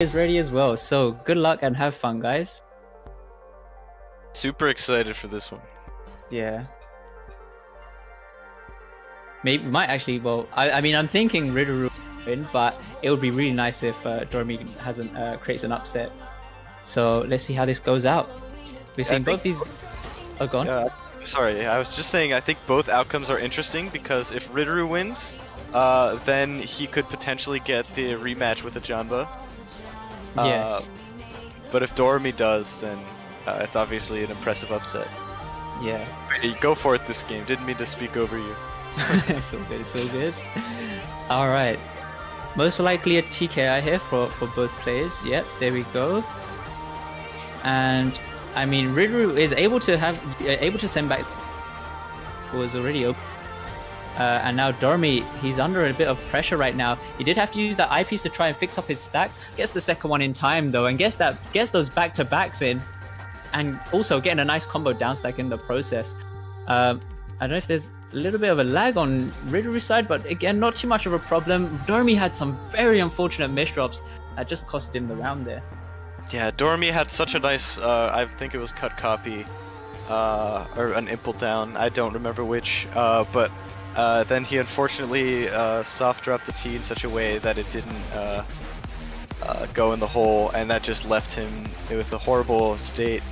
is ready as well. So good luck and have fun, guys. Super excited for this one. Yeah. Maybe might actually. Well, I, I mean, I'm thinking Riduru win, but it would be really nice if uh, Doremy hasn't uh, creates an upset. So let's see how this goes out. We're seeing both these. Oh, gone. Uh, sorry, I was just saying. I think both outcomes are interesting because if Riduru wins, uh, then he could potentially get the rematch with a Uh, yes. But if Doremy does, then uh, it's obviously an impressive upset. Yeah. Hey, go for it this game. Didn't mean to speak over you. all good, all good. Alright. Most likely a TKI here for, for both players. Yep, there we go. And I mean Riduru is able to have uh, able to send back was already open. Uh, and now Doremy, he's under a bit of pressure right now. He did have to use that I piece to try and fix up his stack. Gets the second one in time though, and gets that gets those back to backs in, and also getting a nice combo down stack in the process. Um, I don't know if there's a little bit of a lag on Riduru's side, but again, not too much of a problem. Doremy had some very unfortunate misdrops that just cost him the round there. Yeah, Doremy had such a nice, uh, I think it was cut copy, uh, or an impel down, I don't remember which, uh, but uh, then he unfortunately uh, soft dropped the T in such a way that it didn't uh, go in the hole, and that just left him with a horrible state.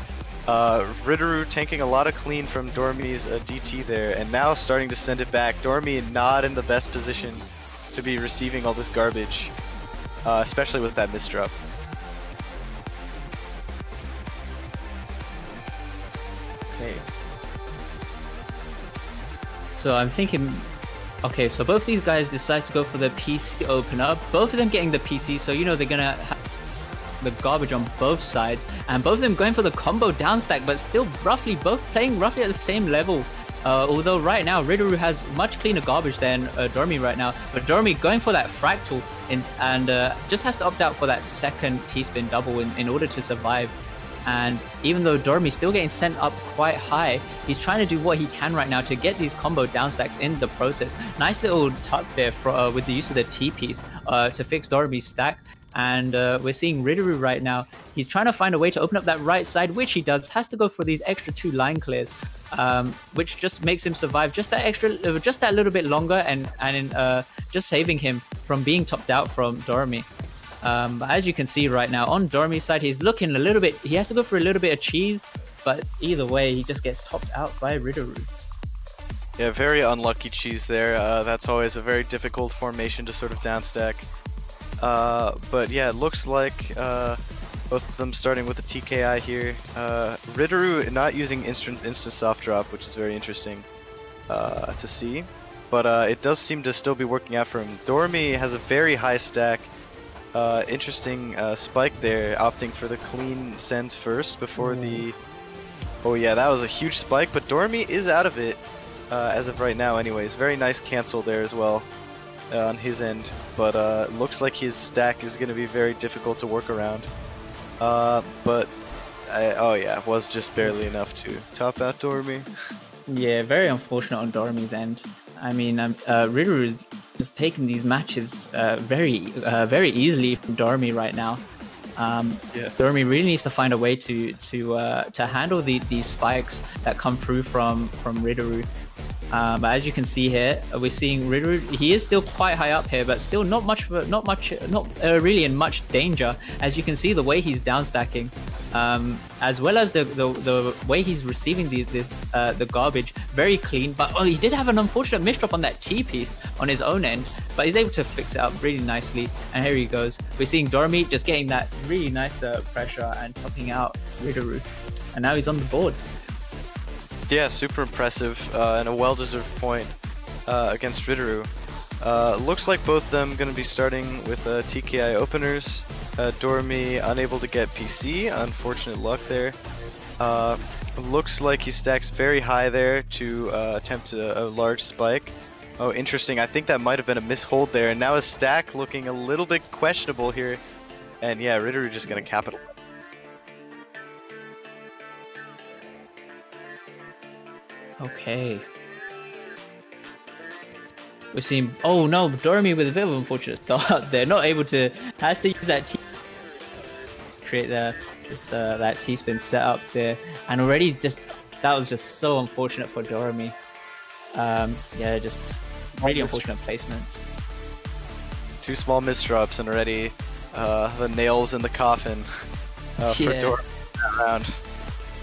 Uh, Riduru tanking a lot of clean from Doremy's uh, DT there, and now starting to send it back. Doremy not in the best position to be receiving all this garbage, uh, especially with that misdrop. So I'm thinking, okay, so both these guys decide to go for the PC open up. Both of them getting the PC, so you know they're gonna have the garbage on both sides, and both of them going for the combo down stack, but still roughly both playing roughly at the same level. Uh, although right now Riduru has much cleaner garbage than uh, Doremy right now, but Doremy going for that fractal in, and uh, just has to opt out for that second T-spin double in, in order to survive. And even though Doremy's still getting sent up quite high, he's trying to do what he can right now to get these combo downstacks in the process. Nice little tuck there for, uh, with the use of the T piece uh, to fix Doremy's stack. And uh, we're seeing Riduru right now. He's trying to find a way to open up that right side, which he does. Has to go for these extra two line clears, um, which just makes him survive just that extra, just that little bit longer, and and uh, just saving him from being topped out from Doremy. Um, but as you can see right now on Doremy's side, he's looking a little bit. He has to go for a little bit of cheese, but either way, he just gets topped out by Riduru. Yeah, very unlucky cheese there. Uh, that's always a very difficult formation to sort of downstack. Uh, but yeah, it looks like uh, both of them starting with a TKI here. Uh, not using instant instant soft drop, which is very interesting uh, to see. But uh, it does seem to still be working out for him. Doremy has a very high stack. Uh, interesting spike there, opting for the clean sends first before mm. the... Oh yeah, that was a huge spike, but Doremy is out of it as of right now anyways. Very nice cancel there as well uh, on his end, but uh, looks like his stack is going to be very difficult to work around. Uh, but I, oh yeah, was just barely enough to top out Doremy. Yeah, very unfortunate on Doremy's end. I mean, um, uh, Riduru is just taking these matches uh, very, uh, very easily from Doremy right now. Um, yeah. Doremy really needs to find a way to to uh, to handle the, these spikes that come through from from Riduru. Um, but as you can see here, we're seeing Riduru. He is still quite high up here, but still not much, not much, not uh, really in much danger. As you can see, the way he's down stacking, um, as well as the, the, the way he's receiving the this uh, the garbage, very clean. But oh, he did have an unfortunate misdrop on that T piece on his own end, but he's able to fix it up really nicely. And here he goes. We're seeing Doremy just getting that really nice uh, pressure and topping out Riduru, and now he's on the board. Yeah, super impressive uh, and a well-deserved point uh, against Riduru. Uh, looks like both of them going to be starting with uh, TKI openers. Uh, Doremy unable to get PC, unfortunate luck there. Uh, looks like he stacks very high there to uh, attempt a, a, large spike. Oh, interesting. I think that might have been a mishold there. And now his stack looking a little bit questionable here. And yeah, Riduru just going to capitalize. Okay. We're seeing. Oh no, Doremy with a bit of unfortunate start. They're not able to. Has to use that create the just the, that T-spin setup there, and already just that was just so unfortunate for Doremy. Um, yeah, just really unfortunate placements. Two small misdrops and already uh, the nails in the coffin uh, for Yeah. Doremy round.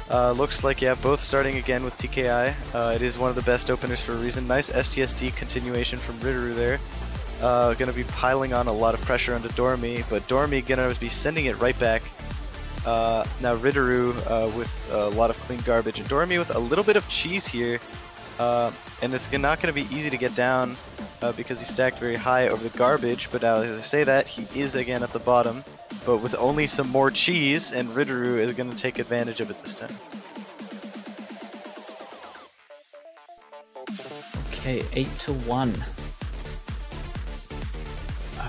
Uh, looks like yeah, both starting again with TKI. Uh, it is one of the best openers for a reason. Nice STSD continuation from Ritteru there. Uh, gonna be piling on a lot of pressure onto Doremy, but Doremy gonna be sending it right back. Uh, now Ritteru uh, with a lot of clean garbage, and Doremy with a little bit of cheese here. Uh, and it's not to be easy to get down uh, because he stacked very high over the garbage. But now, as I say that, he is again at the bottom, but with only some more cheese, and Ritteru is to take advantage of it this time. Okay, eight to one.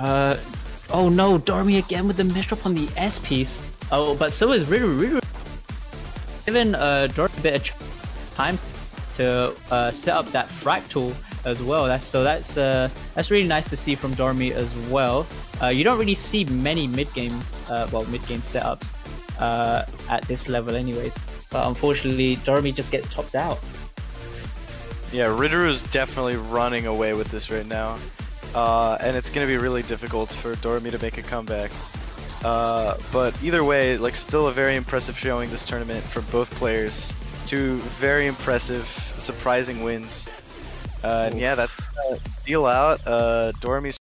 Uh, oh no, Doremy again with the misdrop on the S piece. Oh, but so is Riru. Riru given uh Doremy a bit of time to uh, set up that fractal as well. That's so that's uh that's really nice to see from Doremy as well. Uh, you don't really see many mid game, uh, well mid game setups uh, at this level, anyways. But unfortunately, Doremy just gets topped out. Yeah, Ritteru is definitely running away with this right now. Uh, and it's going to be really difficult for Doremy to make a comeback. Uh, but either way, like still a very impressive showing this tournament from both players. Two very impressive, surprising wins. Uh, and yeah, that's gonna deal out uh,